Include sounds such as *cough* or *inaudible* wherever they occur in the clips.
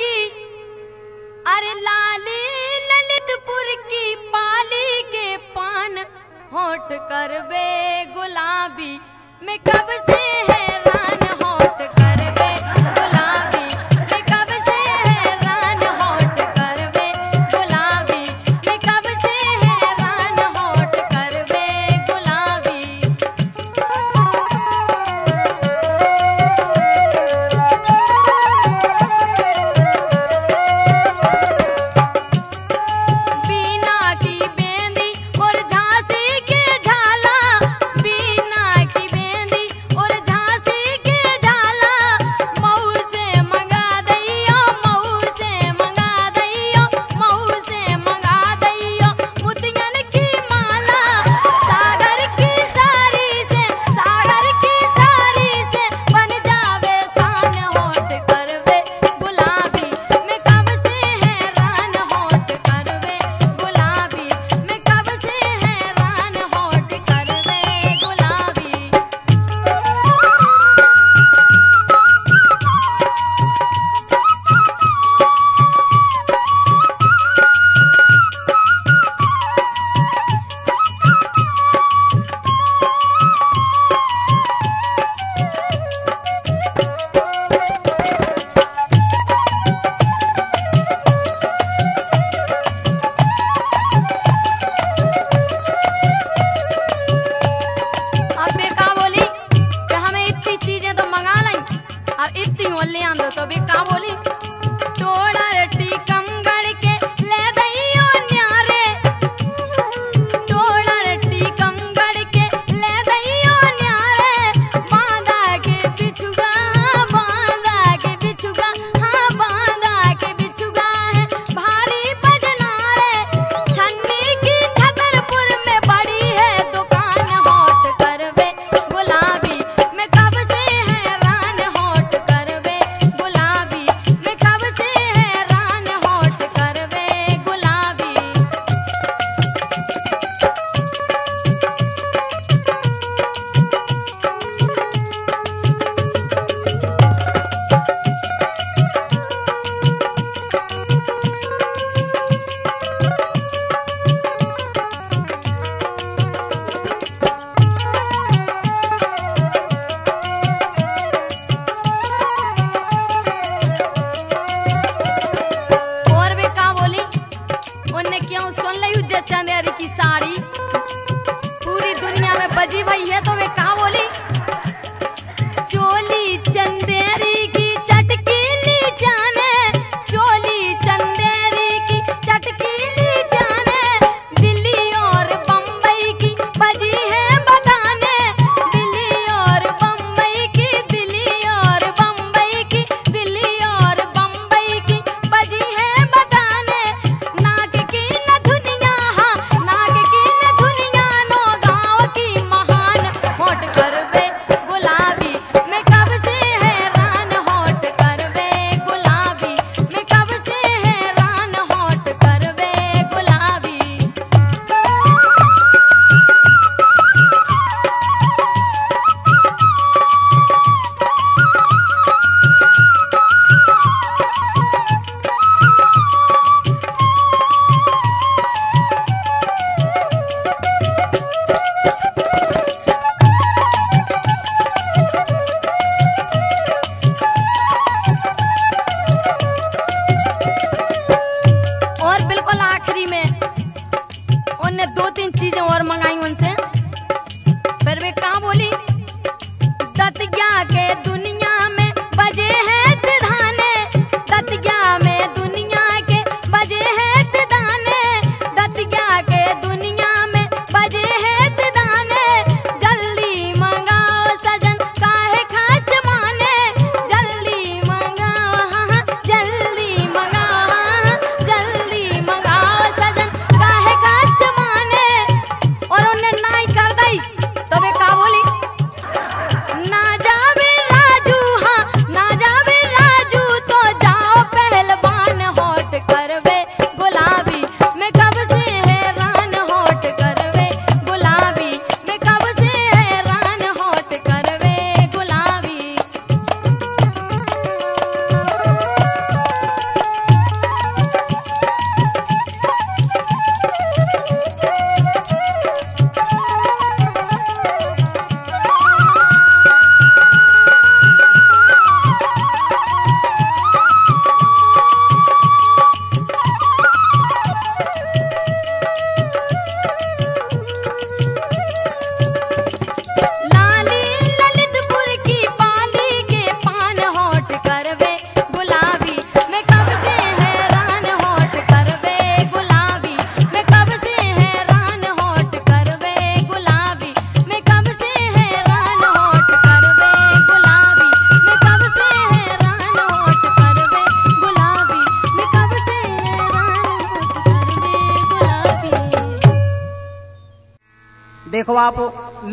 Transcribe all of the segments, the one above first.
की, अरे लाली ललितपुर की पाली के पान होठ करवे गुलाबी में कब से है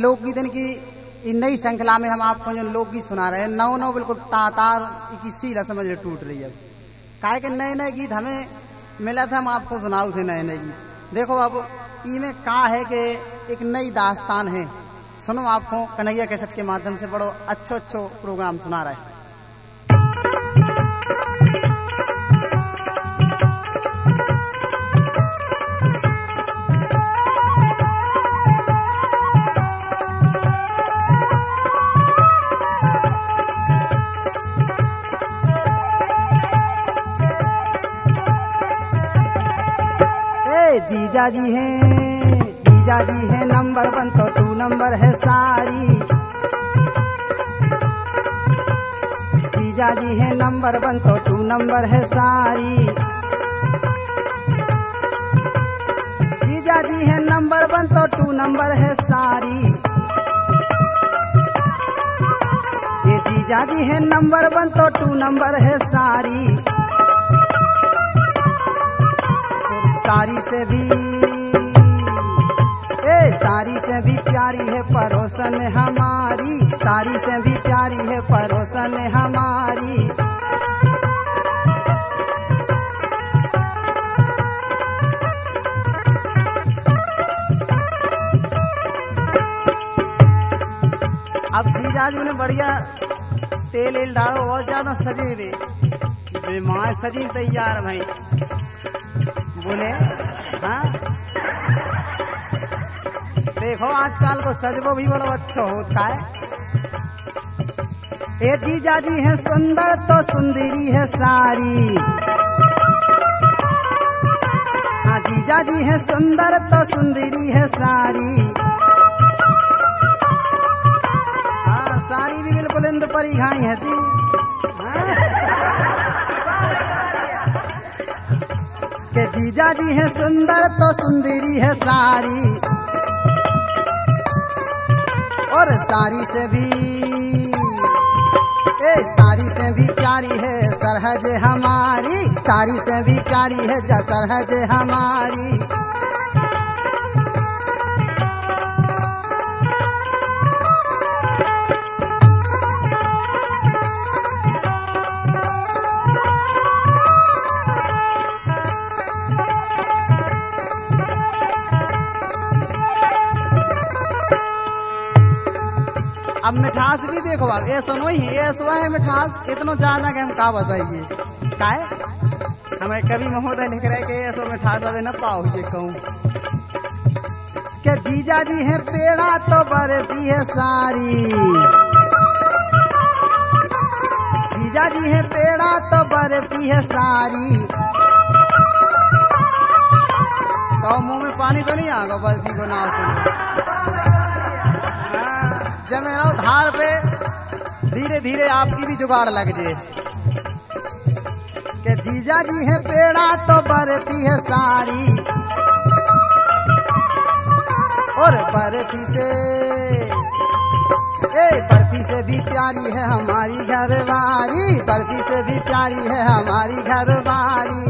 लोकगीत की नई श्रृंखला में हम आपको जो लोकगीत सुना रहे हैं, नौ नौ बिल्कुल तातार की लो टूट रही है। काहे के नए नए गीत हमें मिला था, हम आपको सुनाऊ थे नए नए गीत। देखो अब इमें का है कि एक नई दास्तान है। सुनो आपको कन्हैया कैसेट के माध्यम से बड़ो अच्छो अच्छो प्रोग्राम सुना रहे हैं। जीजा जी हैं। जीजा जी हैं नंबर वन तो टू नंबर है सारी। जीजा जी हैं नंबर वन तो टू नंबर है सारी। जीजा जी हैं नंबर वन तो टू नंबर है सारी। ये जीजा जी हैं नंबर वन तो टू नंबर है सारी। सारी से भी अब जीजा जी ने बढ़िया तेल एल डालो, और ज़्यादा सजे हुए। बेमार सजी तैयार भाई। बोले हाँ? देखो, आजकल को सजबो भी बड़ा अच्छा होता है। ए जीजा जी है सुंदर तो सुंदरी है सारी। हाँ जीजा जी है सुंदर तो सुंदरी है सारी। है हाँ? *laughs* के जीजा जी है सुंदर तो सुंदरी है सारी। और सारी से भी ए सारी से भी प्यारी है सरहज हमारी। सारी से भी प्यारी है जा सरहज हमारी। देखो अब ये सुनो ही, ये सुआ है मिठास इतना ज़्यादा के हम का बताइए काहे हमें कभी महोदय लिख रहे कि ये सो मिठास अबे न पाओ, ये कहूँ। के जीजा जी है, पेड़ा तो बर्फ़ी है सारी। जीजा जी है, पेड़ा तो बर्फ़ी है सारी। तो मुँह में पानी तो नहीं आगा बर्फ़ी को ना सुनो जमेरा धार पे धीरे धीरे आपकी भी जुगाड़ लग जाए। के जीजा जी है पेड़ा तो बरती है सारी। और बर्फ़ी से, ए बर्फ़ी से भी प्यारी है हमारी घरवारी बर्फ़ी से भी प्यारी है हमारी घरवारी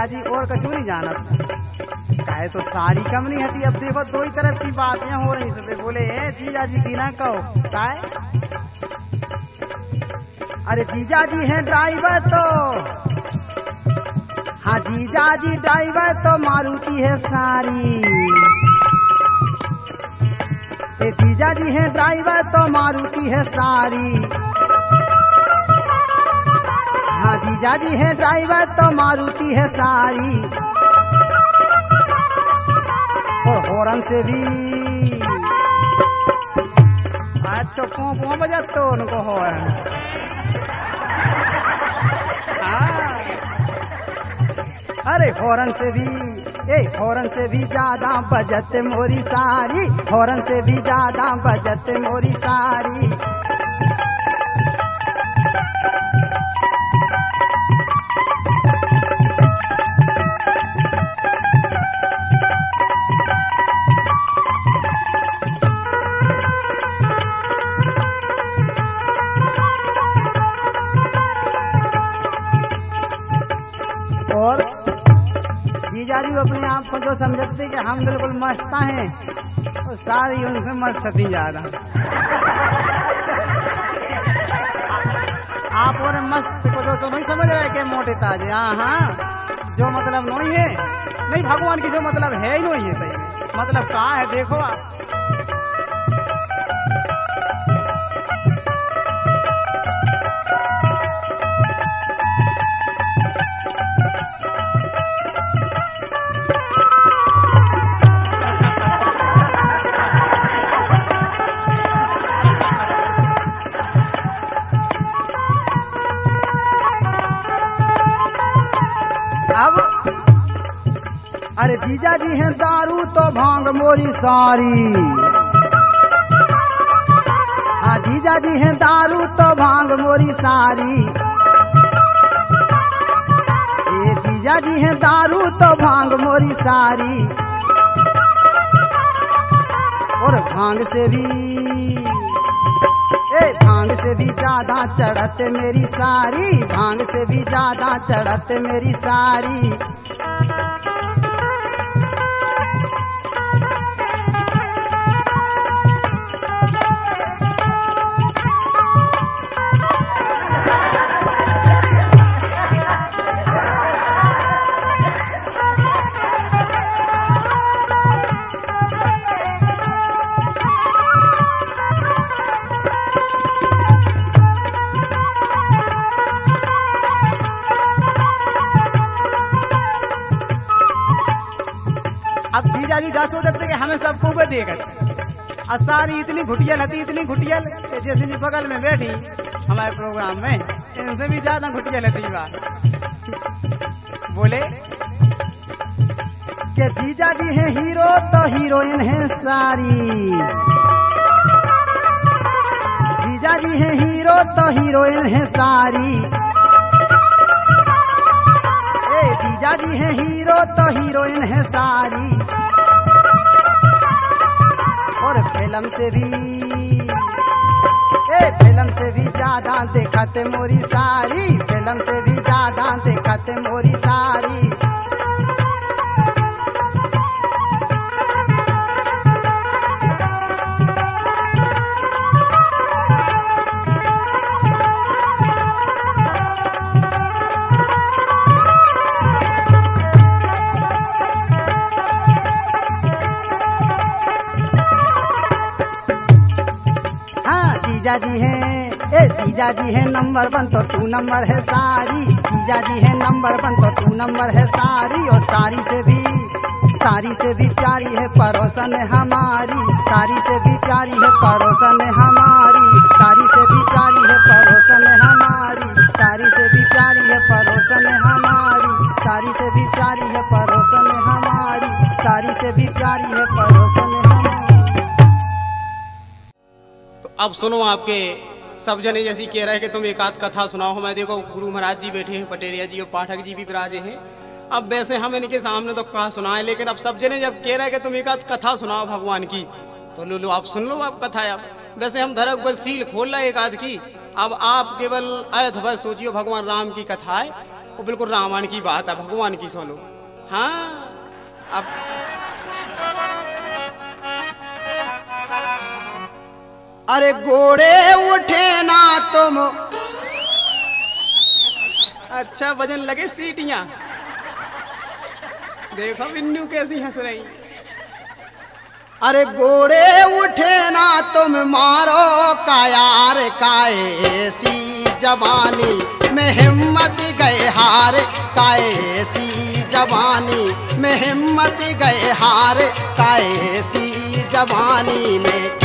जीजा और कछु नहीं जाना काहे तो सारी कम नहीं हती, अब देखो दो ही तरफ़ की बातें हो रही सब बोले, ए, जीजा जी की ना कहो। काहे, अरे जीजा जी है ड्राइवर तो। हाँ जीजा जी ड्राइवर तो मारुति है सारी। ए, जीजा जी है ड्राइवर तो मारुति है सारी। हाँ जीजा जी है ड्राइवर तो मारुति है सारी। और हॉर्न से भी। अच्छा पो पो बजा तो उनको हॉर्न। हाँ। अरे हॉर्न से भी, ए हॉर्न से भी ज़्यादा बजत मोरी सारी। हॉर्न से भी ज़्यादा बजत मोरी सारी। जीजा जी अपने आप को जो समझते कि हम बिल्कुल मस्त हैं तो सारी उनसे मस्त थी ज़्यादा आप और मस्त को जो तो नहीं समझ रहे कि मोटे ताजे हाँ हाँ जो मतलब नहीं है, नहीं, भगवान की जो मतलब है ही नहीं है सही मतलब कहा है, देखो आप। मोरी सारी। हाँ जीजा जी हैं दारू तो भाँग मोरी सारी। ए जीजा जी हैं दारू तो भाँग मोरी सारी। और भाँग से भी, ए, भाँग से भी ज़्यादा चढ़त मेरी सारी। भाँग से भी ज़्यादा चढ़त मेरी सारी। और सारी इतनी घुटियल हती इतनी घुटियल जैसे जी बगल में बैठी, हमारे प्रोग्राम में, इनसे भी ज़्यादा घुटियल हती बात। बोले? कि जीजा जी हैं हीरो तो हीरोइन है सारी। जीजा जी हैं हीरो तो हीरोइन है सारी। ए, जीजा जी हैं हीरो तो हीरोइन है सारी। से भी। ए फ़िल्म से भी ज़्यादा देखते मोरी सारी। फ़िल्म से नंबर वन तो तू नंबर है सारी। जीजा जी है नंबर वन तो तू नंबर है सारी। और सारी से भी, सारी से भी प्यारी है पड़ोसन हमारी। सारी से भी प्यारी है पड़ोसन हमारी। सारी से भी प्यारी है पड़ोसन हमारी। सारी से भी प्यारी है पड़ोसन हमारी। सारी से भी प्यारी है पड़ोसन हमारी। सारी से भी प्यारी है पड़ोसन हमारी। तो अब सुनो आपके सब जने जैसी कह रहे कि तुम एक आध कथा सुनाओ। मैं देखो, गुरु महाराज जी बैठे हैं पटेरिया जी और पाठक जी भी विराजे हैं। अब वैसे हम इनके सामने तो कहा सुनाए, लेकिन अब सब जने जब कह रहे कि तुम एक आध कथा सुनाओ भगवान की तो लो लो आप सुन लो आप कथा अब वैसे हम धरक बल सील खोल रहे एक आध की। अब आप केवल अर्थ भर सोचियो, भगवान राम की कथा है। वो बिल्कुल रामायण की बात है, भगवान की सुनो हाँ अब अरे घोड़े उठे ना तुम। अच्छा वज़न लगे सीटियाँ। देखो बिन्नू कैसी हंस रही। अरे घोड़े उठे ना तुम मारो कायार काए ऐसी जवानी। में हिम्मत गए हार काए ऐसी जवानी। में हिम्मत गए हार काए ऐसी जवानी। में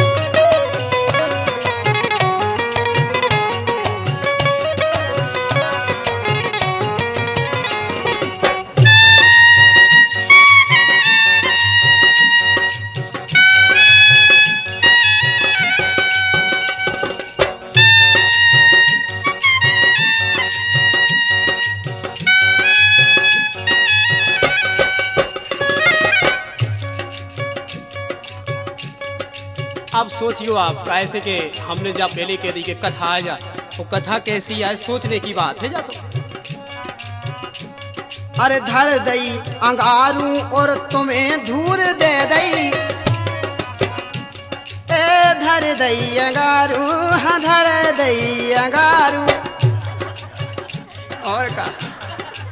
सोचियो आप कैसे के हमने जब पहले कह दी कि कथा आ जा वो कथा कैसी आए सोचने की बात है जा तो अरे धर दई अंगारू और तुम्हें धूर दे दई। ए धर दई अंगारू हाँ धर दई अंगारू। और का?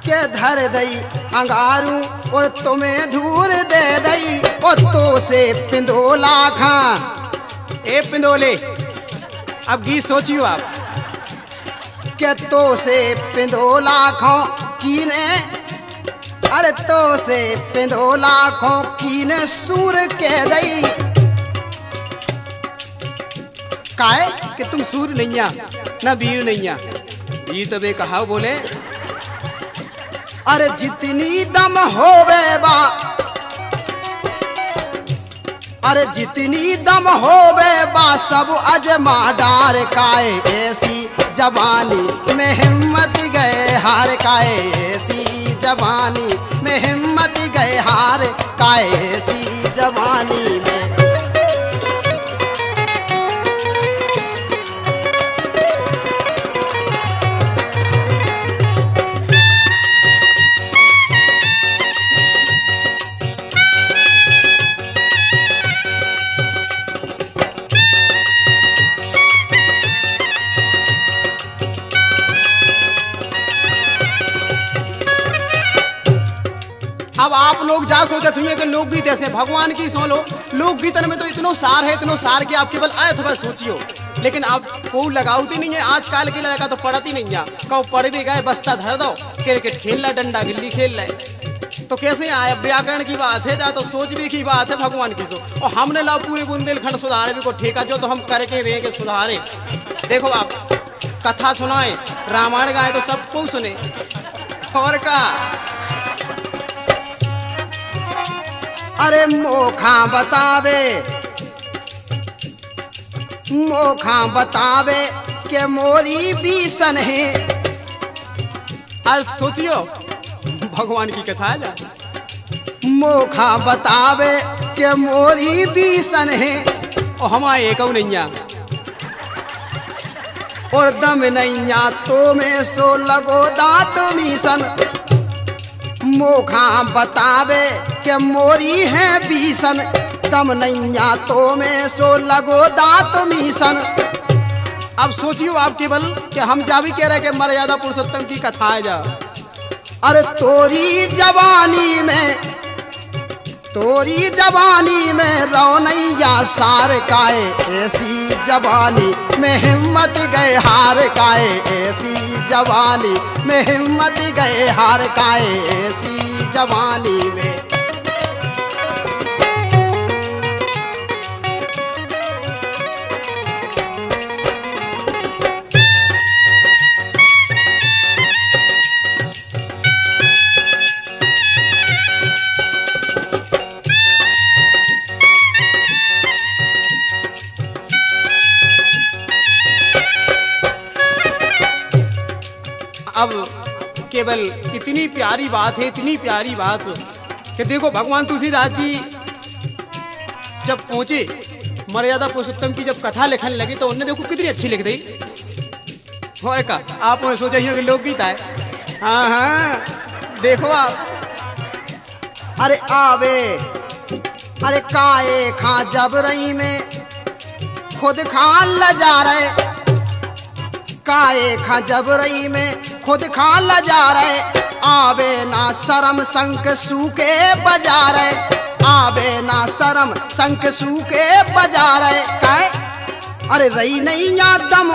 के धर दई अंगारू और तुम्हें धूर दे दई। और तो से पिंदोला खा ए पिंदोले अब गीत सोचियो आप। के तो से पिंदोला खो कीने अरे तो से पिंदोला खो कीने सूर के दई। काय कि तुम सूर नैया न वीर नैया। वीर तो बे कहा बोले अरे जितनी दम होवे बा अरे जितनी दम होवे बा, सब अजमा डार काए ऐसी जवानी में हिम्मत गए हार काए ऐसी जवानी में हिम्मत गए हार काए ऐसी जवानी में लोग जा सोचत हुए कि लोकगीत ऐसे भगवान की सुन लो। लोकगीतन में तो इतनो सार है, इतनो सार कि आप केवल आए थे सोचियो। लेकिन आप को लगावती नहीं है, आजकल के लड़का तो पढ़ती नहीं है। कहो, पढ़ भी गए, बस्ता धर दो, क्रिकेट खेल ला, डंडा गिल्ली खेल रहे तो कैसे आए? व्याकरण की बात है, जा तो सोच भी की बात है भगवान की सो और हमने ला पूरे बुंदेलखंड सुधारे, भी को ठेका जो तो हम करके रहे के सुधारे। देखो आप, कथा सुनाए, रामायण गाए तो सबको सुने। और का? अरे मोखा बतावे। मोखा बतावे के मोरी बीसन है। आज सोचियो भगवान की कथा है मोखा बतावे के मोरी बीसन है। और हम एक नैया। और दम नैया तो में सो लगो दात मीसन। मोखा बतावे के मोरी है बीसन। दम नैया तो में सो लगो दात मीसन। अब सोचियो आप केवल कि हम जा भी कह रहे कि मर्यादा पुरुषोत्तम की कथा है जा। अरे तोरी जवानी में तोरी जवानी में रौनैया सार काए ऐसी जवानी में हिम्मत गए हार काए ऐसी जवानी में हिम्मत गए हार काए ऐसी जवानी में। केवल इतनी प्यारी बात है, इतनी प्यारी बात। कि देखो, भगवान तुलसीदास जी जब पहुँचे, मर्यादा पुरुषोत्तम की जब कथा लिखने लगी तो उन्होंने देखो कितनी अच्छी लिख दी। और आप सोचा ही लोकगीत है। हाँ हाँ देखो आप। अरे आवे, अरे काए खा जब रही में, खुद खा लजा रहे। काए खा जब रही में खुद खा लजा रहे। आवे ना शरम संक सूखे बजा रहे। आवे ना शरम संक सूके बजा रहे। काए अरे रही नहीं या दम।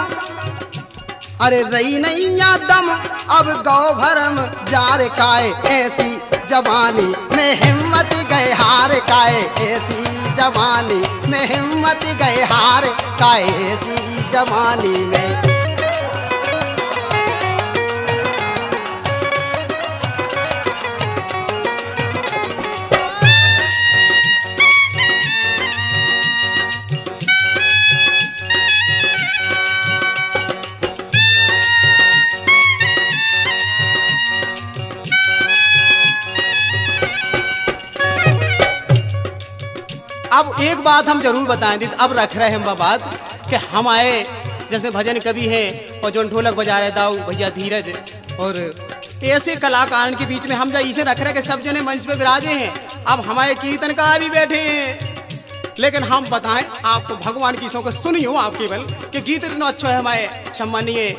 अरे रही नहीं या दम। अब गौ भरम जार काए ऐसी जवानी में हिम्मत गए हार काए ऐसी जवानी में हिम्मत गए हार काए ऐसी जवानी में एक बात हम ज़रूर बताएँ दी अब रख रहे हैं बात कि हम आए, जैसे भजन कवि हैं और जो ढोलक बजा रहे दाऊ भैया धीरज, और ऐसे कलाकार के बीच में हम जा इसे रख रहे कि सब जने मंच पे विराजे हैं। अब हमारे कीर्तन का भी बैठे हैं। लेकिन हम बताएँ, आपको भगवान की को सुनी हो आप केवल, कि गीत इतना अच्छा है हमारे सम्मानीय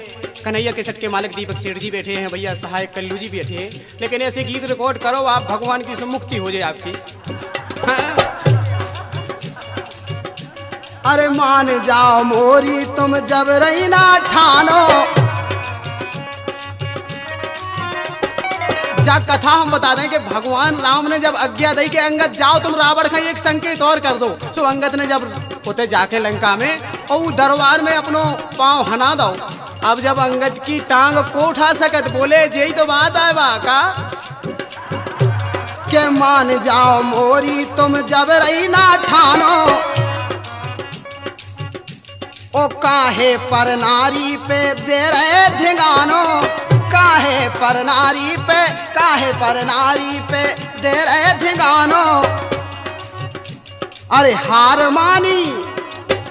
कन्हैया के सट के मालिक दीपक सेठ जी बैठे हैं, भैया सहायक कल्लू जी बैठे हैं। लेकिन ऐसे गीत रिकॉर्ड करो, आप भगवान की मुक्ति हो जाए आपकी। हाँ। अरे मान जाओ मोरी, तुम जब रहीना ठानो। जा कथा हम बता दें कि भगवान राम ने जब आज्ञा दी कि अंगद जाओ, तुम रावण का एक संकेत और कर दो। सो अंगद ने जब उते जाके लंका में और दरबार में अपनो पाँव हना दो। अब जब अंगद की टांग को उठा सकत, बोले यही तो बात है बा का मान जाओ मोरी, तुम जब रहीना ठानो। ओ काहे पर नारी पे दे रहे धिगानो? काहे पर नारी पे, काहे पर नारी पे दे रहे धिगानो? अरे हार मानी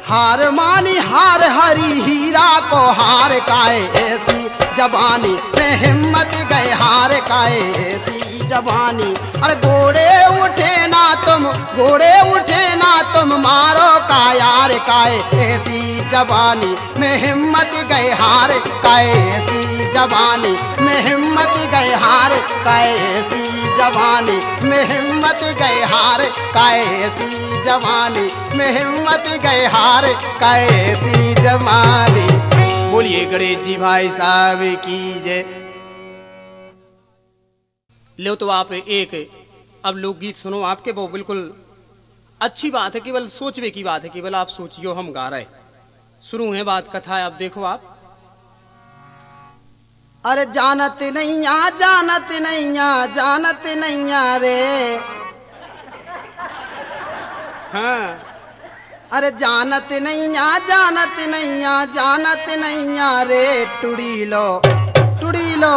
हार मानी हार हरी हीरा को हार काए ऐसी जबानी में हिम्मत गए हार काए ऐसी। जबानी अरे घोड़े उठे ना तुम, घोड़े उठे ना तुम, मारो का यार काए, ऐसी जवानी। में हिम्मत गए हार, काए, ऐसी जबानी में हिम्मत गए हार, काए, ऐसी जवानी। में हिम्मत गए हार, काए, ऐसी जवानी। में हिम्मत गए हार, काए, ऐसी जवानी। बोलिए गणेश जी भाई साहब की जय। लो तो आप एक। अब लोकगीत सुनो आपके वो बिल्कुल अच्छी बात है केवल सोचवे की बात है केवल आप सोचियो हम गा रहे शुरू है बात कथा है अब देखो आप। अरे जानत नैया जानत नैया जानत नैया रे। हाँ। अरे जानत नैया जानत नैया जानत नैया रे। टुड़ी लो टुड़ी लो।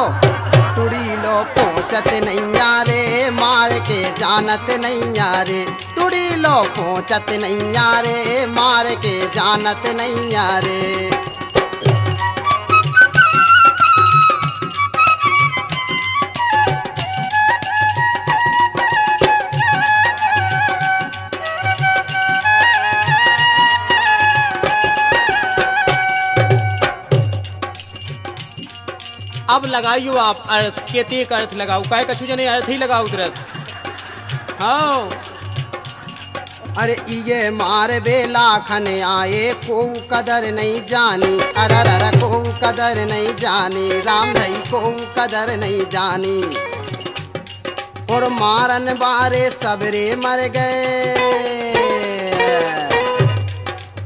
टुड़ी लो पहुँचत नैया रे मार के जानत नैया रे टुड़ी लो पहुँचत नैया रे मार के जानत नैया रे अब लगाइयो आप अर्थ, केते एक अर्थ लगाओ, काय कछु जने अर्थ ही लगाओ तुरंत। हाँ अरे ये मार बेला खन आए को कदर नहीं जानी। अरर को कदर नहीं जानी। राम भाई को कदर नहीं जानी। और मारन बारे सबरे मर गए।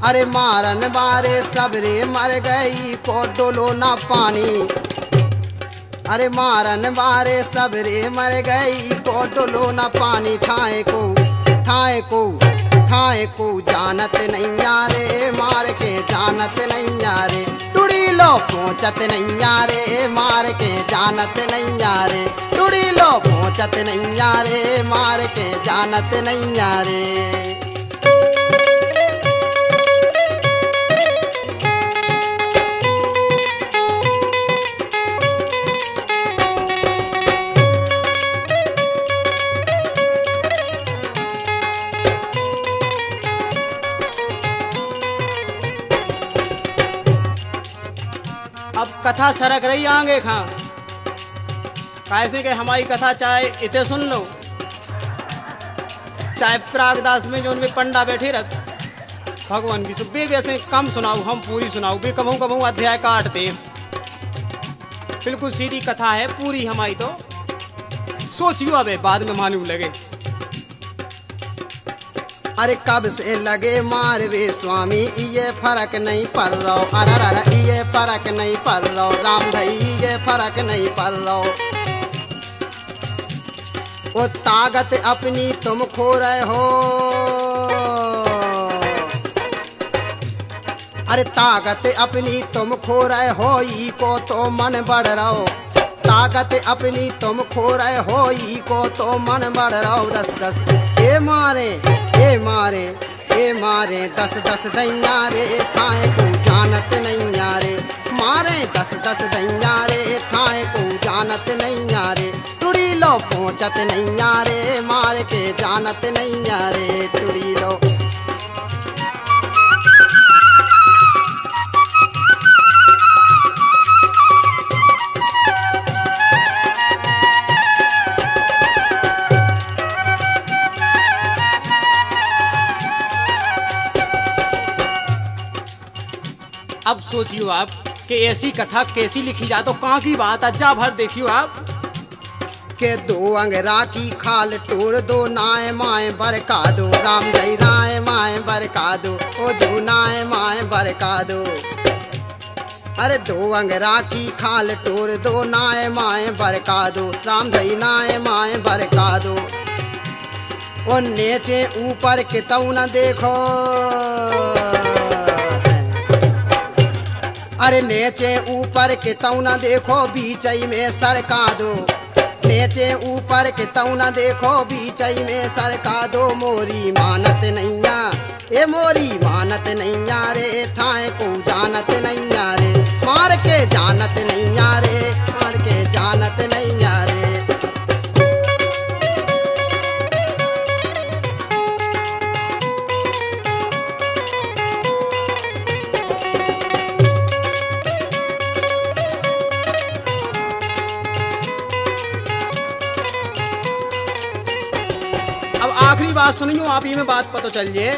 अरे मारन बारे सबरे मर गई को डोलो ना पानी। अरे मारन बारे सबरे मर गई को डोलो ना पानी थाए को थाए को थाए को, जानत नहीं यारे, मार के जानत नहीं यारे, टुड़ी लो पहुँचत नहीं यारे, मार के जानत नहीं यारे, टुड़ी लो पहुँचत नहीं यारे, मार के जानत नहीं यारे। कथा सरक रही आगे खां। कैसे के हमारी कथा चाहे इते सुन लो। चाहे प्रागदास में जो उनमें पंडा बैठे रख। भगवान की सुबह वैसे कम सुनाऊ, हम पूरी सुनाऊ बे कबहू कबहू अध्याय काटते बिल्कुल सीधी कथा है, पूरी हमारी तो। सोचियो अबे, बाद में मालूम लगे। अरे कब से लगे मारवे स्वामी? ये फ़र्क नहीं पड़। रहा अरे अरे ये फ़र्क नहीं पड़। रहा राम भाई ये फ़र्क नहीं पड़। रहा वो ताकत अपनी तुम खो रहे हो। अरे ताकत अपनी तुम खो रहे हो ई को तो मन बढ़ रहो। ताकत अपनी तुम खो रहे हो को तो मन बढ़ रहो, दस दस। ए मारे ए मारे ए मारे, दस दस दैया रे, थाए को जानत नहीं रे। मारे, दस दस दैया रे, थाए को जानत नहीं रे। टुड़ी लो, पहुँचत नहीं रे, मार के जानत नहीं रे टुड़ी लो। अब सोचियो आप, कि ऐसी कथा कैसी लिखी जा तो कहाँ की बात अज्जा भर देखियो आप। के दो अंगरा की खाल टूर दो नाय माए बरका दो। राम जय राय माए बरका दो। ओ जू नाय माए बरका दो। अरे दो अंगरा की खाल टूर दो नाय माए बरका दो। राम जय नाय माए बरका दो। ओ नीचे ऊपर कितऊ न देखो। अरे नीचे ऊपर के तौना देखो बीच में सर का दो नेचे ऊपर के तौना देखो बीच में सर का दो मोरी मानत नैया, ए मोरी मानत नैया रे, थाए को जानत नैया रे। मार के जानत नैया रे, मार के जानत नैया बात सुनियो, आप ही में बात पता चल जाए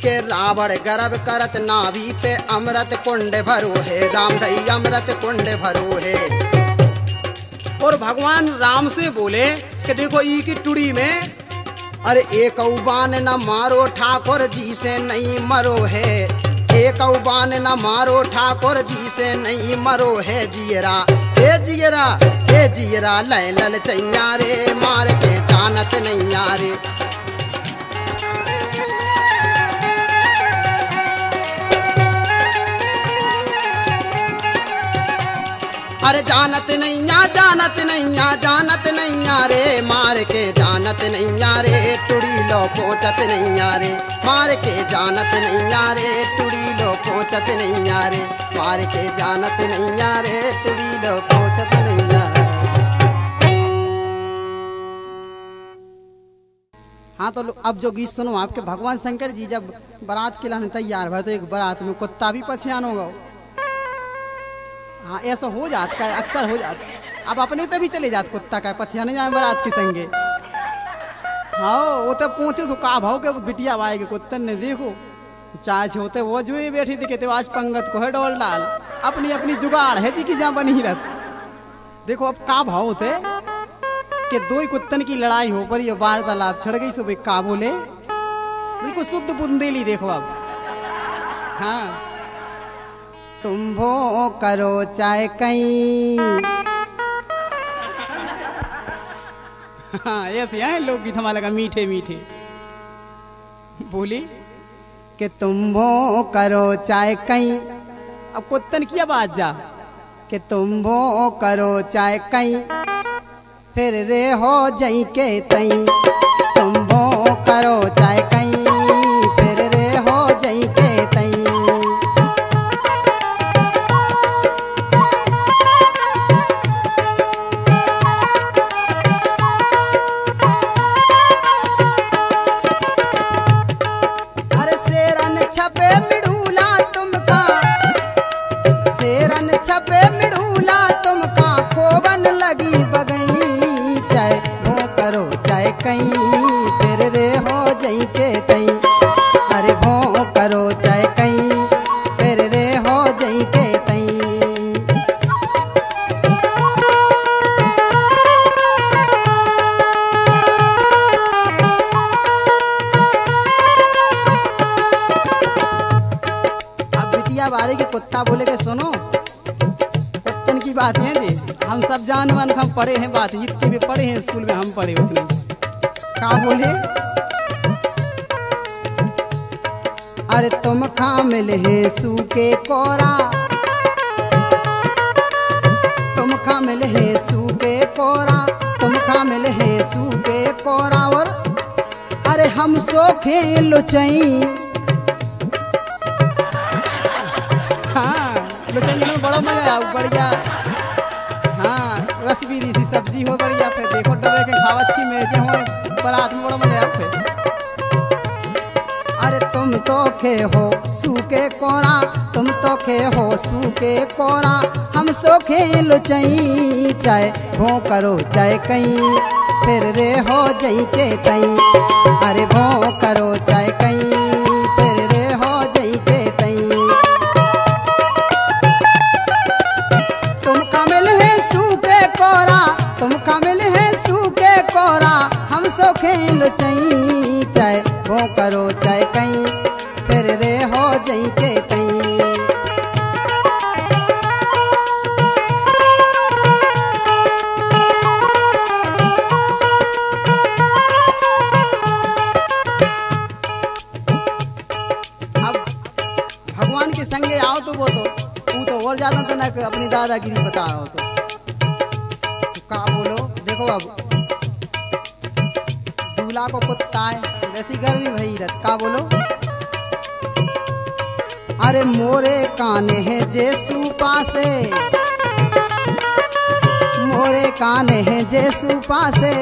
के रावण गर्भ करत नाभि पे अमृत कुंड भरो है, राम दई अमृत कुंड भरो है। और भगवान राम से बोले कि देखो ई की टुड़ी में, अरे एक बान न मारो ठाकुर जी से नहीं मरो है। एक बान न मारो ठाकुर जी से नहीं मरो है जियरा। हे जियरा हे जियरा लल चैया रे मार के जानत नहीं रे अरे जानत नहीं जानत नहीं जानत नहीं रे, मार के जानत नहीं रे, टुड़ी लो पोचत नहीं रे, मार के जानत नहीं रे, टुड़ी लो पोचत नहीं रे, मार के जानत नहीं रे, टुड़ी लो पोचत रे। हाँ तो अब जो गीत सुनो, आपके भगवान शंकर जी जब बारात के लाने तैयार हुआ तो एक बारात में कुत्ता भी पछयान होगा। हाँ ऐसा हो जाता है, अक्सर हो जाता अब अपने तभी चले जात कुत्ता का, पछयाने जाए बारात के संगे। हाँ वो तो पहुँचे सो का भाव के बिटिया बाए के कुत्तन ने, देखो। चाय होते वो जो ही बैठी थे आज पंगत को है डोल डाल। अपनी अपनी जुगाड़ है जी की जहाँ बनी रत देखो, अब का भाव होते कि दो ही कुत्तन की लड़ाई हो, पर ये वार्तालाप छड़ गई सुबह का बोले बिल्कुल शुद्ध बुंदेली देखो अब हाँ। तुम भो करो चाहे कहीं। हाँ ऐसे हैं लोग गीत हमारा लगा मीठे मीठे। बोली कि तुम भो करो चाहे कहीं। अब कुत्तन की आवाज़ जा। कि तुम भो करो चाहे कहीं। फिर रे हो जई के तई। पढ़े हैं बात जितने भी पढ़े हैं स्कूल में हम पढ़े उतने। का बोले? अरे तुम खा मिल है सूखे कोरा? तुम खा मिल है सूके कोरा? तुम खा मिल है सूके कोरा? और अरे हम सोखे लुचई हाँ लुचैया में बड़ा मज़ा आऊ बढ़िया। खे हो सूखे कोरा, तुम तो खे हो सूखे कोरा। हम सोखे लुचई, चाहे भो करो, चाहे कहीं। फिर रे हो जई के तई, अरे भो करो, चाहे कहीं। कोरा चाहे चाहे कहीं के मोरे काने हैं जेसु पासे। मोरे काने हैं जेसु पासे।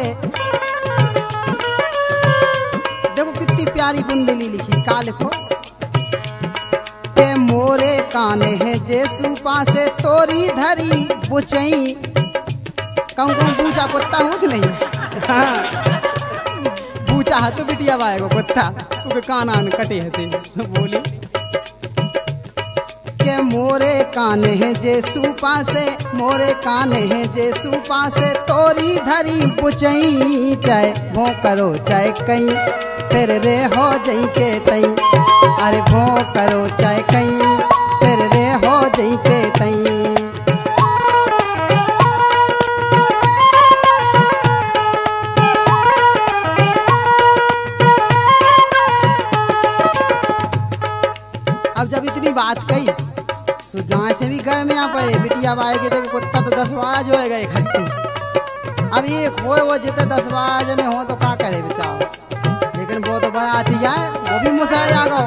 देखो कितनी प्यारी बुंदेली लिखी का। लिखो के मोरे काने हैं जेसु पासे, तोरी धरी बुचई। कहूँ कहूँ पूछा कुत्ता हूँ कि नहीं? हाँ। पूछा है तो बिटिया बाए कुत्ता उसके कान आन कटे है बोली। मोरे काने हैं जेसु पासे, मोरे काने हैं जेसु पासे, तोरी धरी बुचई चाहे, भो करो चाहे कहीं, फिर रे हो जई के तई। अरे भो करो चाहे कहीं, फिर रे हो जई के तई। अब जब इतनी बात कही तो गाय से भी गए में यहाँ पर बिटिया बाए के देखो कुत्ता तो दस बारह जो है गए इकट्ठी अब एक हो वो जितने दस बारह जने हो तो क्या करे बेचारो? लेकिन वो तो बड़ा आती जाए वो भी मुसा आ गो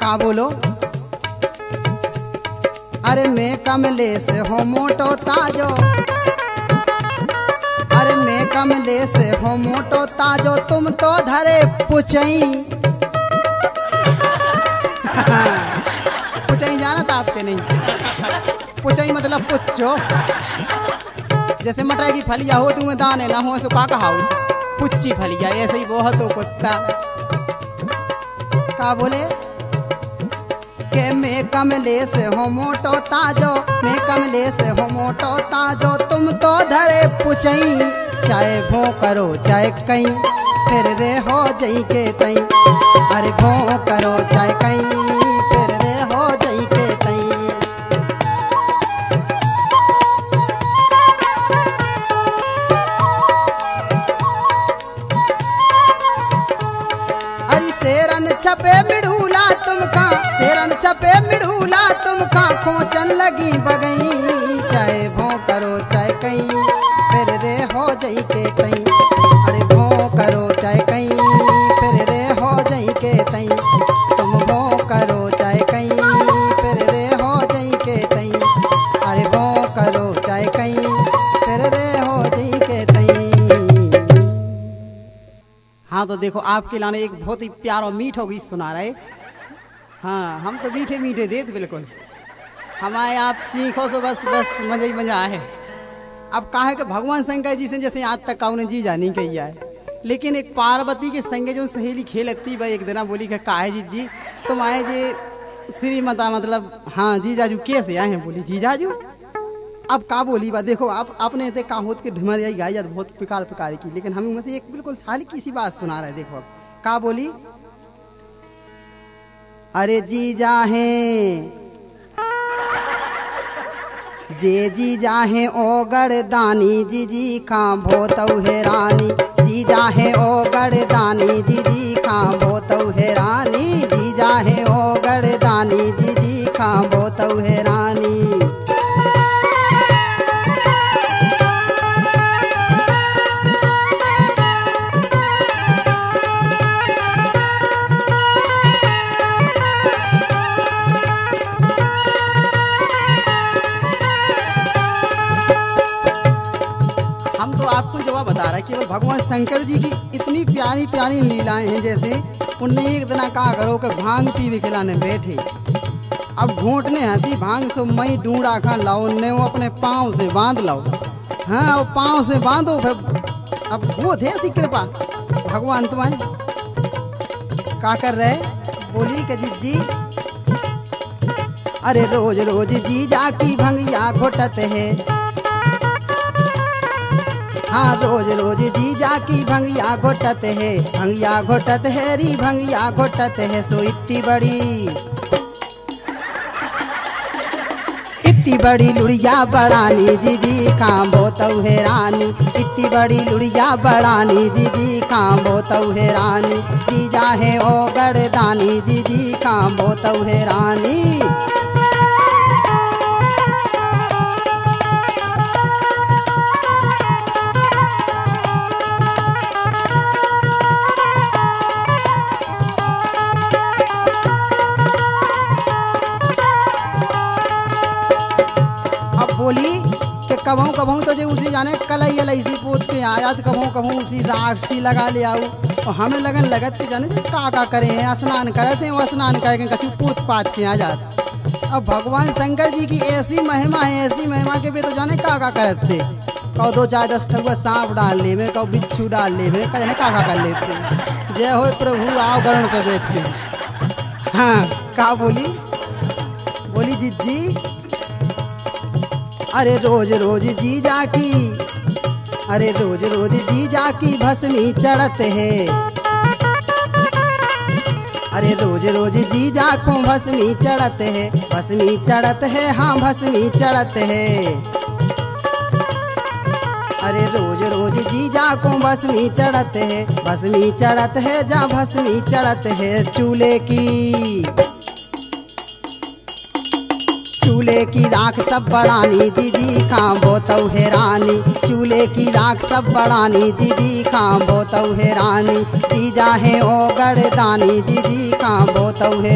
का बोलो? अरे मैं कमले से हो मोटो ताजो। अरे मैं कमले से हो मोटो ताजो, तुम तो धरे पुचई। *laughs* पुचई जाना था आपके नहीं। पुचई मतलब पुच्चो। जैसे मटर की फलिया हो तुम्हें दाने ना हो सो का कहाऊ पुच्ची फलिया, ऐसे ही बहुत हो कुत्ता। का बोले? के मैं कमले से हो मोटो ताजो, मैं कमले से हो मोटो ताजो तो धरे पुचई चाहे भो करो, चाहे कई फिर रे हो जई के तई। अरे भो करो, चाहे कहीं, फिर रे हो जई के तई। अरे छपे मिड़ूला तुमका, शेरन छपे मिड़ूला तुमका, खोचन लगी बगई। देखो, आपके लाने एक बहुत ही प्यारो मीठो गीत सुना रहे। हाँ हम तो मीठे मीठे देते बिल्कुल। हमारे आप चीखो तो बस बस मज़ा ही मज़ा है। अब कहा है कि भगवान शंकर जी से जैसे आज तक का उन्हें जी जानी कही है। लेकिन एक पार्वती के संगे जो सहेली खेलती भाई, एक दिना बोली कि जी जी तुम आए जी श्री माता मतलब हाँ जी जाजू कैसे आए हैं बोली जी जाजू अब का बोली बा देखो, आप, आपने ते का होत के ढिमर यही गाई जात बहुत प्रकार प्रकार की। लेकिन हम से एक बिल्कुल हल्की सी बात सुना रहे देखो। अब का बोली? अरे जी जाहे। जे जी जाहे ओगड़ दानी जी जी खां भोतौ हे रानी। जी जाहे ओगड़ दानी जी जी खां भोतौ हे रानी। जी जाहे ओगड़ दानी जी जी खां भोतौ हे रानी। केवल भगवान शंकर जी की इतनी प्यारी प्यारी लीलाएँ हैं जैसे, उनने एक दिन कहा करो कि भाँग पी खिलाने बैठे। अब घूटने हँसी, भाँग सो मई ढूंढा खा लाओ, ने वो अपने पाँव से बाँध लाओ। हाँ वो पाँव से बांधो, फिर अब वो थे ऐसी कृपा। भगवान तुम्हारे का कर रहे? बोली के जी जी। अरे रोज रोज जी जाकी भंगिया घोटत है। हाँ रोज रोज जी जाकी भंगिया घोटत है, भंगिया घोटत है, री भंगिया घोटत है, सो इतनी बड़ी। इतनी बड़ी लुड़िया बड़ानी दीदी काम खाम्बो तऊ है रानी। इतनी बड़ी लुड़िया बड़ानी दीदी काम खाम्बो तऊ है रानी। जी जाहे ओ गड़दानी जी जी खाम्बो तऊ है रानी। कभू कभू तो जो उसी जाने, कलई अलैसी पोत के आया तो कभू कभू उसी राख सी लगा ले आऊ। और हमें लगन लगत के जाने का का करे हैं, स्नान करे थे वो स्नान करके कसी पूत पात के आ जात। अब भगवान शंकर जी की ऐसी महिमा है, ऐसी महिमा के भी तो जाने का का करते कहो दो चार दस ठगुआ सांप डाल ले में, कहो बिच्छू डाल ले में का जाने का का कर लेते जय हो प्रभु, आओ गरुण पे बैठ के। हाँ का बोली? बोली जी जी अरे रोज रोज जी जाकी, अरे रोज रोज जी जाकी भस्मी चढ़त है। अरे रोज रोज जी जाको भस्मी चढ़त है, भस्मी चढ़त है हाँ भस्मी चढ़त है। अरे रोज रोज जी जाको भस्मी चढ़त है, भस्मी चढ़त है, जा भस्मी चढ़त है चूल्हे की। की राख सब बड़ानी दीदी काम तऊ हैरानी। चूल्हे की राख सब बड़ानी दीदी काम तऊ हैरानी। चीजा है ओ गड़दानी दीदी कांबो तऊ है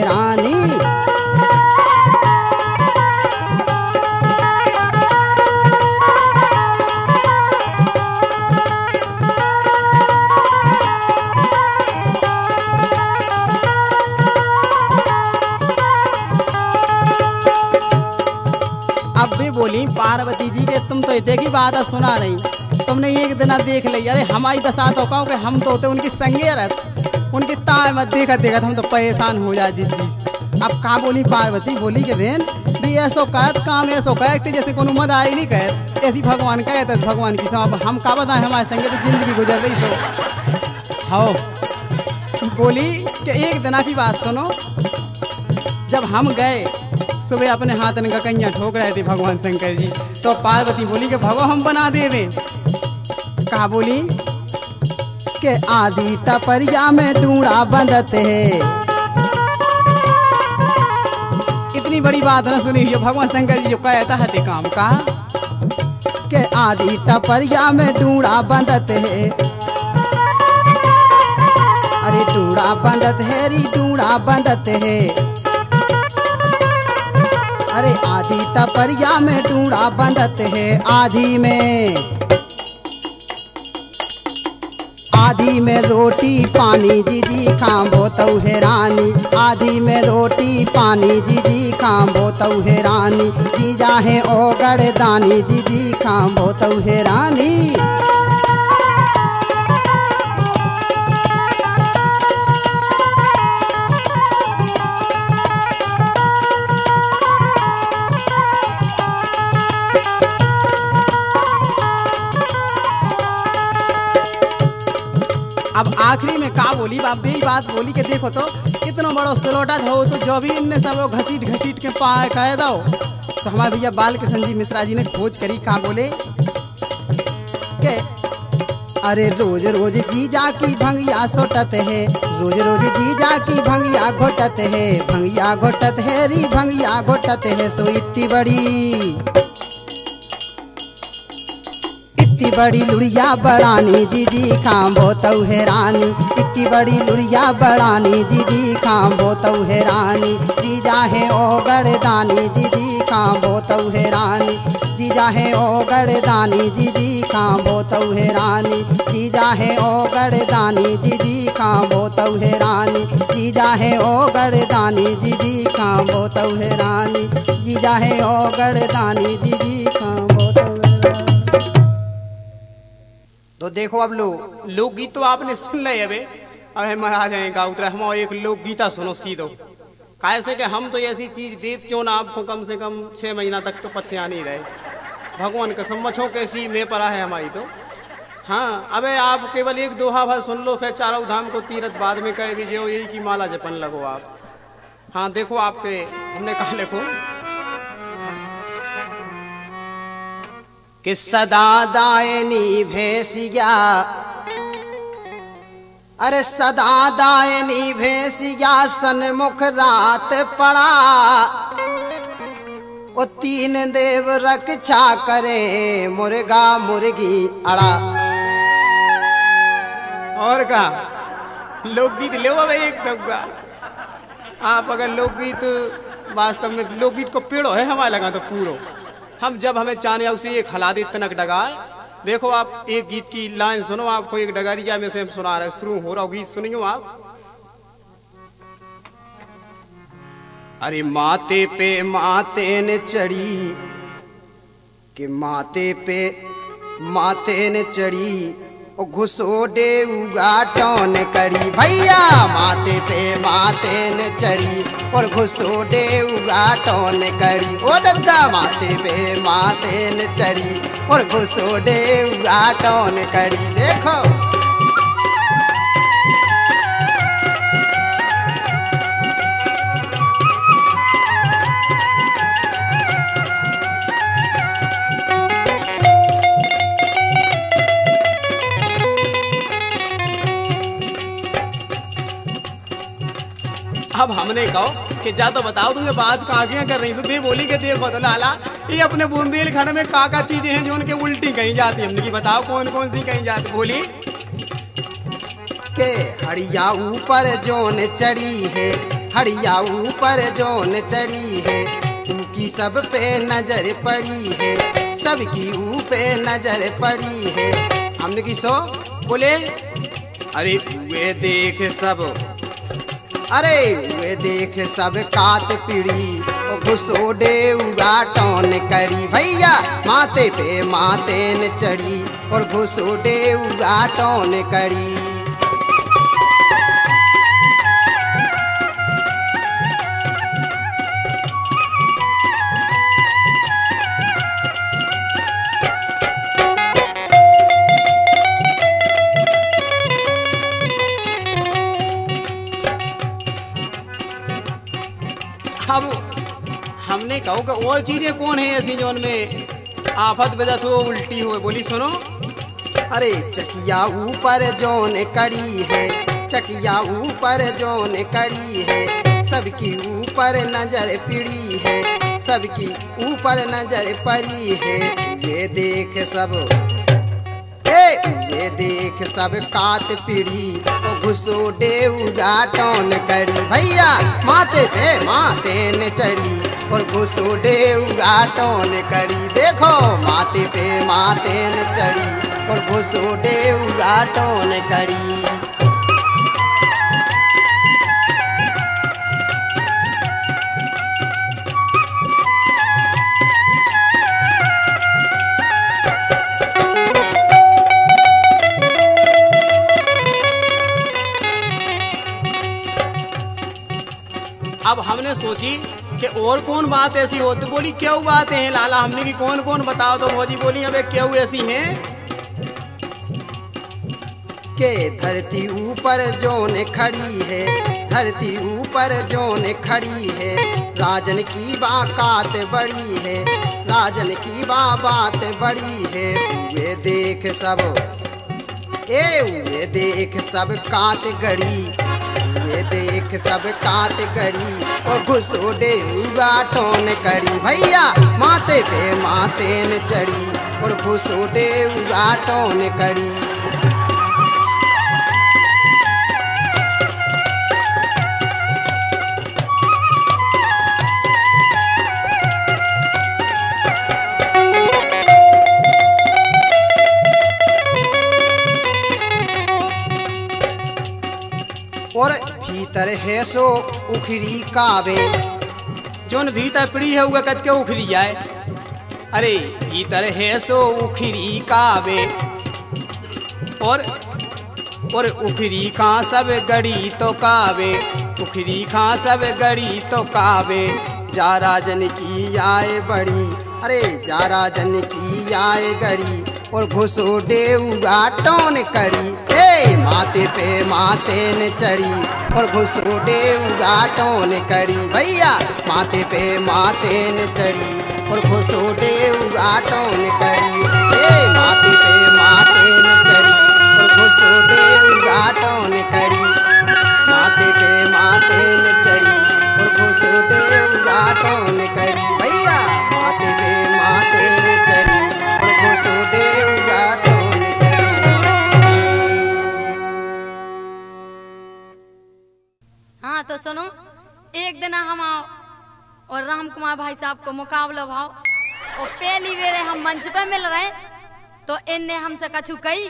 पार्वती जी के, तुम तो इतने की बात सुना नहीं तुमने एक दिन देख ली। अरे, हमारी दशा तो कहूँ कि हम तो होते उनकी संगे रहत। उनकी ताय मत देखा देखा हम तो परेशान हो जाए जी अब कहा बोली पार्वती? बोली के बहन, भी ऐसो कहत, काम ऐसो कहत कि जैसे कोनो मद आई नहीं कहत। ऐसी भगवान कहत भगवान की सब हम का बताए हमारे संगे तो ज़िंदगी गुजर रही सो हो बोली कि एक दिना की बात सुनो। जब हम गए सुबह अपने हाथ में गकैया ठोक रहे थे भगवान शंकर जी। तो पार्वती बोली कि भगो, हम बना दे दे कहा बोली? के आदि टपरिया में टूड़ा बंदत है। इतनी बड़ी बात ना सुनी जो भगवान शंकर जी जो कहता है काम का। के आदि टपरिया में टूड़ा बंदत है। अरे टूड़ा बंदत है री टूड़ा बंदत है। अरे आधी तपरिया में टूड़ा बंदत है आधी में। आधी में रोटी पानी, जीजी खाम्बो तऊ है रानी। आधी में रोटी पानी, जीजी खाम्बो तऊ है रानी। जी जाहे ओ गड़दानी जीजी खाम्बो तऊ है रानी। आखिरी में का बोली बाप यही बात बोली कि देखो तो इतना बड़ो सलोटा हो तो जो भी इनने सब घसीट घसीट के पाए कह दो। तो हमारे भैया बाल कृष्ण जी मिश्रा जी ने खोज करी कहा बोले? के, अरे रोज रोज जी जाकी भंगिया सोटत है, रोज रोज जी जाकी भंगिया घोटत है, भंगिया घोटत है री, भंगिया घोटत है, सो इतनी बड़ी। इतनी बड़ी लुड़िया बड़ानी जी खाम्बो तऊ हैरानी इतनी बड़ी लुड़िया बड़ानी जी खाम्बो तऊ हैरानी जी जाहे ओ गड़दानी जी खाम्बो तऊ हैरानी जी जाहे ओ गड़दानी जी खाम्बो तऊ हैरानी जी जाहे ओ गड़दानी जी खाम्बो तऊ हैरानी जी जाहे ओ गड़दानी जी खाम्बो तऊ हैरानी जी जाहे ओ गड़दानी जी खाम्बो तऊ हैरानी तो देखो अब लोग लोकगीत तो आपने सुन ले अबे। अबे महाराज हैं का उतरा हम एक लोकगीता सुनो सीधो। कैसे कि हम तो ऐसी चीज़ देख क्यों ना, आपको कम से कम छह महीना तक तो पछया नहीं रहे। भगवान का सम्मछो कैसी में परा है हमारी तो। हाँ अबे आप केवल एक दोहा भर सुन लो, फिर चारों धाम को तीरथ बाद में करे भी यही की माला जपन लगो आप। हाँ देखो आपके, हमने कहा लिखो कि सदा दायनी भैंसिया अरे सदा दायनी भैंसिया सन्मुख रात पड़ा। वो तीन देव रक्षा करे, मुर्गा मुर्गी अड़ा। और का? लोकगीत ले अब एक टुकड़ा आप अगर लोकगीत, वास्तव में लोकगीत को पेड़ो है हमारे लगा तो पूरो। हम जब हमें चाने उसे एक हला दे तनक डगार देखो आप एक गीत की लाइन सुनो, आपको एक डगरिया में से हम सुना रहे शुरू हो रहा गीत सुनियो आप। अरे माते पे माते ने चढ़ी, कि माते पे माते ने चढ़ी घुसोडे उगाटौन करी। भैया माते पे माते ने चढ़ी और घुसोडे उगाटौन करी। ओ दद्दा माते पे माते ने चढ़ी और घुसोडे उगाटौन करी। देखो। अब हमने कहो कि जा तो बताओ तुझे बात का आगे कर रही बे बोली के देव बदलाला ये अपने बुंदेलखंड में का का चीज़ें हैं जो उनके उल्टी कहीं जाती हमने की बताओ कौन कौन सी कहीं जाती बोली। के हड़िया ऊपर जोन चढ़ी है हड़िया ऊपर जोन चढ़ी है उनकी सब पे नज़र पड़ी है सबकी ऊपे नज़र पड़ी है। हमने की सो बोले। अरे वे देख सब अरे वे देख सब कात पीड़ी घुसो डे उगा टोन करी। भैया माते पे माते न चढ़ी, और घुसोडे उगाटौन करी। अब हमने कहो कि और चीज़ें कौन है ऐसी जोन में आफत बेदत हो उल्टी हो बोली, सुनो। अरे, चकिया ऊपर जोन करी है, चकिया ऊपर जोन करी है। सबकी ऊपर नज़र पिड़ी है, सबकी ऊपर नज़र पड़ी है। ये देख सब ये देख सब कात पीढ़ी घुसो डेउगा टौन करी। भैया, माते पे माते ने चढ़ी, और घुसो डेउगा टौन करी। देखो, माते पे माते ने चढ़ी, और घुसो डेउगा टौन करी। सोची कि और कौन बात ऐसी हो? तो बोली, क्यों बातें हैं लाला? हमने की कौन कौन बताओ तो भौजी बोली, अबे, क्यों ऐसी हैं? के धरती ऊपर जोन खड़ी है, धरती ऊपर जोन खड़ी है, राजन की बाकात बड़ी है, राजन की बात बड़ी है, ये देख सब, ए, ये देख सब कात गड़ी देख सब कात करी और घुसो दे टोन करी। भैया माते पे माते न चढ़ी और घुसो दे टोन करी। भीतर है सो उखरी कावे। जोन भीतर पड़ी है, उगा कद के उखरी जाए। अरे, भीतर है सो उखरी कावे। और और उखरी खा सब गड़ी तो कावे। उखरी खा सब गड़ी तो कावे। जा राजन की आए बड़ी। अरे, जा राजन की आए गड़ी। और घुसो डेऊगा टोन करी। ए, माथे पे माथे ने चढ़ी और घुसो डेऊगा टोन करी। भैया, माथे पे माथे ने चढ़ी और घुसो डेऊगा टोन करी। ए, माथे पे माथे ने चढ़ी और घुसो डेऊगा टोन करी। माथे पे माथे ने चढ़ी सुनो? एक दिन हम आओ और राम कुमार भाई साहब को मुकाबला भाव और पहली बेरे हम मंच पे मिल रहे तो इनने हमसे कछु कही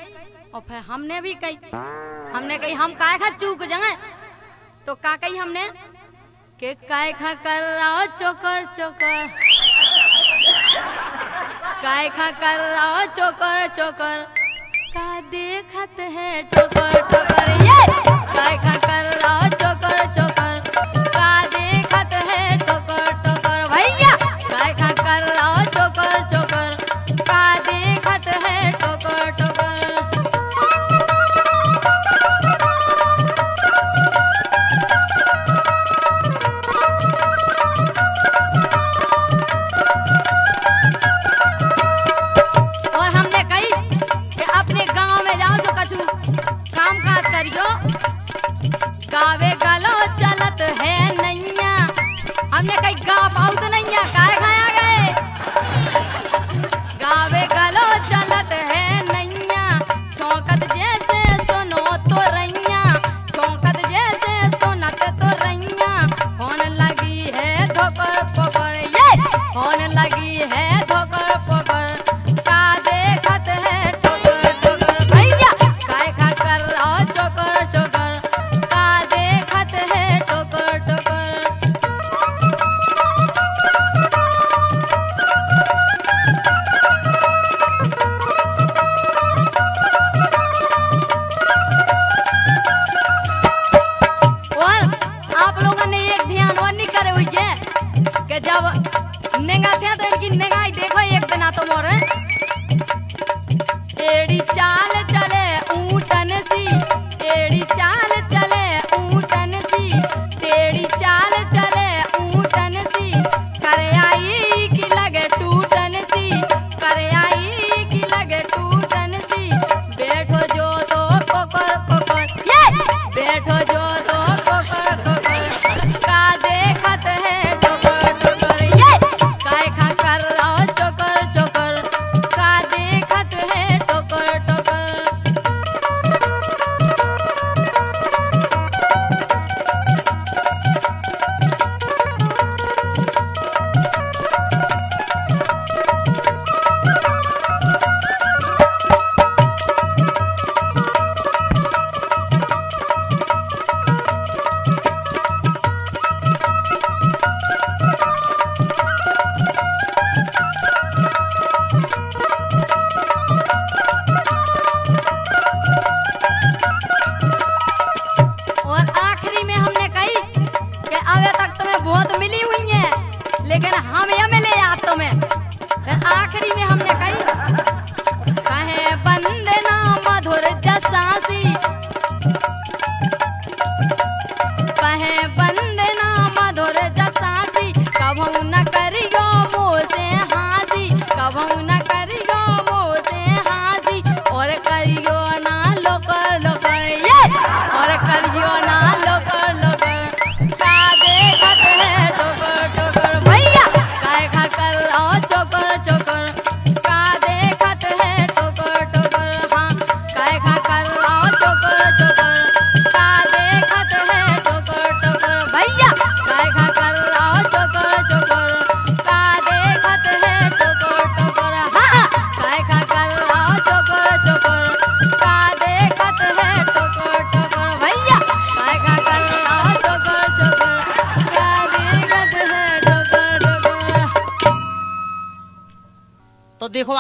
और फिर हमने भी कही। हमने कही, हम काय खा चूक जाए? तो का कही हमने? के काय खा कर रहा चोकर चोकर। काय खा कर रहा चोकर चोकर। का देखत है ठोकर ठोकर? ये! काय खा कर रहा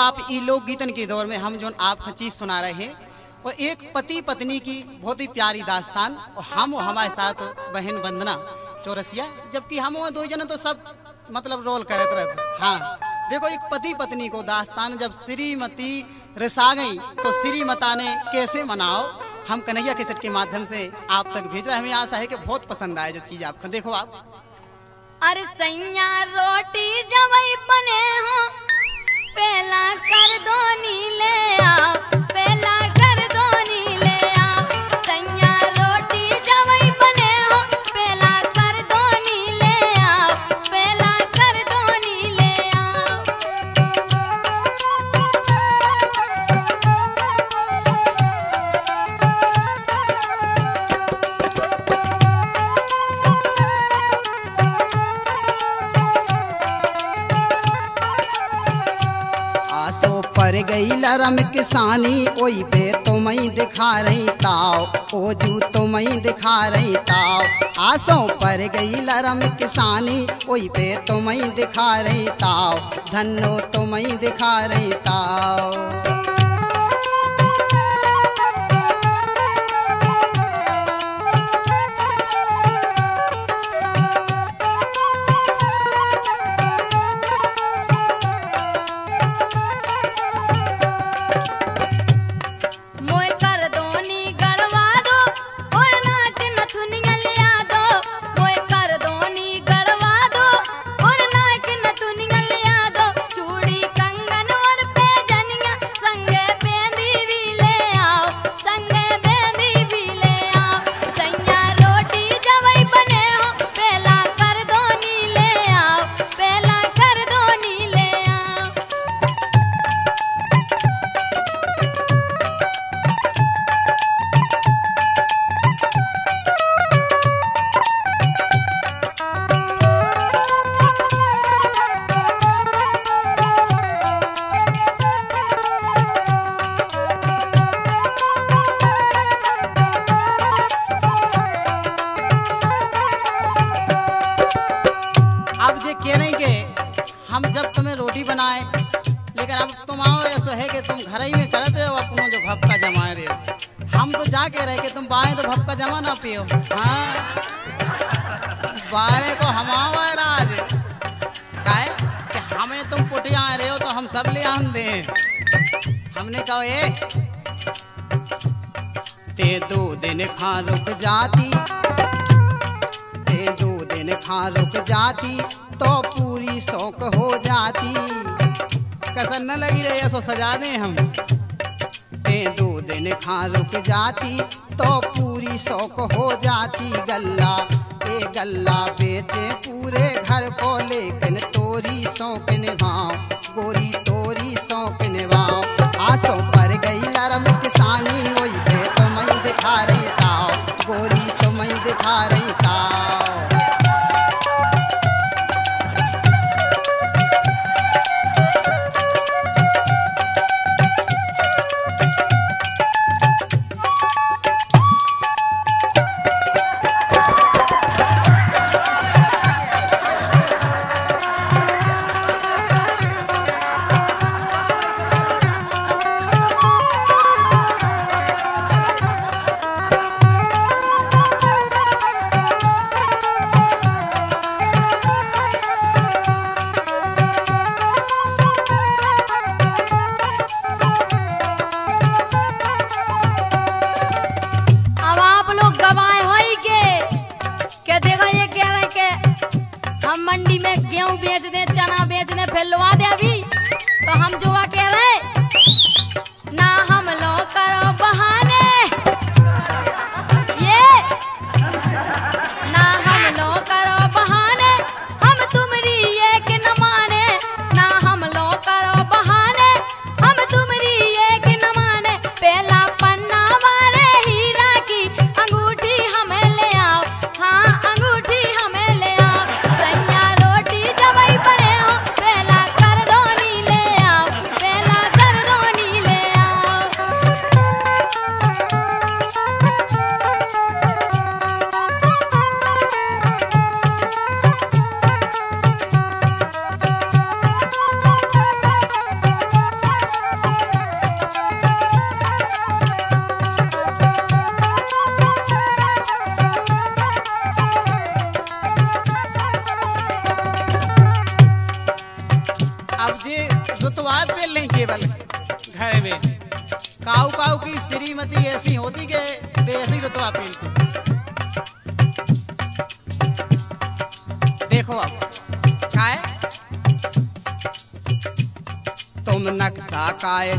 आप ई लोक गीतन के दौर में हम जो आप चीज़ सुना रहे हैं। और एक पति पत्नी की बहुत ही प्यारी दास्तान और हम हमारे साथ बहन वंदना चौरसिया, जबकि हम दो जन तो सब मतलब रोल करते रहते हाँ। देखो एक पति पत्नी को दास्तान जब श्रीमती रसा गई तो श्रीमता ने कैसे मनाओ? हम कन्हैया के केसट के माध्यम से आप तक भेज रहे हमें आशा है कि बहुत पसंद आए जो चीज़ आपको। देखो आप। अरे सैया रोटी जब बने हो पहला कर दो नीले आप गई लरम किसानी, ओई पे तो तुम्हें दिखा रही ताओ ओजू तुम्हें तो दिखा रही ताओ आसों पर गई लरम किसानी, ओई पे तो तुम्हें दिखा रही ताओ धनो तुम्हें दिखा रही ताओ जाती तो पूरी शौक हो जाती। गल्ला ये गल्ला बेचे पूरे घर को लेकिन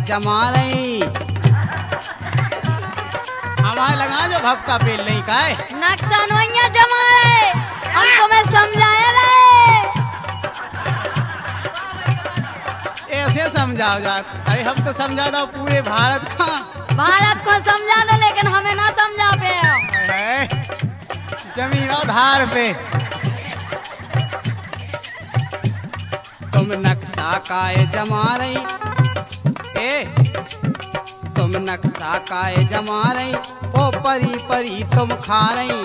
जमा रही हमारे लगा जो भपका पेल नहीं काय नक्शा नोइया जमा है हम तुम्हें समझाए रहे ऐसे समझाओ जा अरे हम तो समझा दो पूरे भारत का। भारत को समझा दो लेकिन हमें ना समझा पे ज़मीन आधार पे। तुम नक्शा काय जमा रही ए तुम नक्शा काय जमा रही, ओ परी परी तुम खा रही।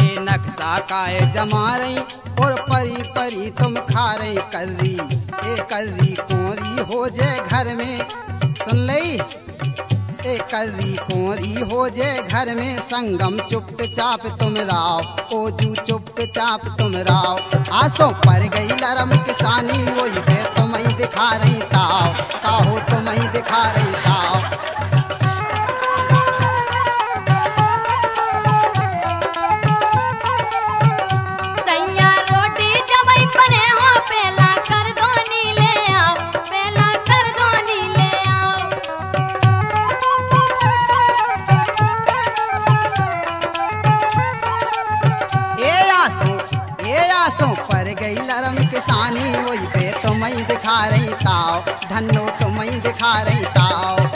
ए नक्शा काय जमा रही, और परी परी तुम खा रही। कर्री ए कर्री कोरी हो जे घर में। सुन लई ए कर्री कोरी हो जे घर में संगम चुप चाप तुम राव ओजू चुपचाप तुम राव आसों पर गई लरम किसानी वो पे तुम ही दिखा रही ताव काहो तुम ही दिखा रही ताव दिखा रही ताव धन्नो तुम्हें दिखा रही सैया